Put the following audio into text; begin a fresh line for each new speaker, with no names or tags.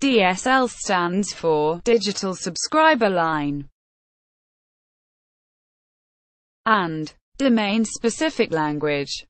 DSL stands for Digital Subscriber Line and Domain Specific Language.